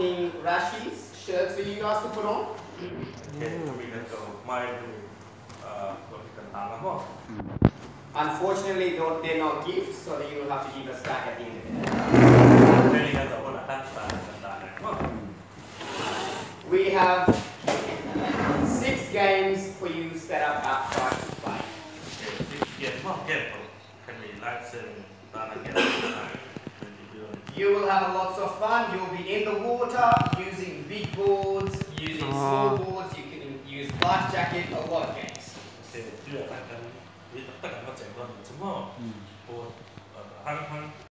looking rashies, shirts for you guys to put on. Okay, we can go my uh what we can hang up. Unfortunately, though, they're not gifts, so that you will have to give us back at the end of the day. Đây là dấu là tan tàn tàn này đúng không? We have six games for you set up outside to play. You will have lots of fun. You'll be in the water using big boards, using small boards. You can use life jacket, a lot of games. Okay,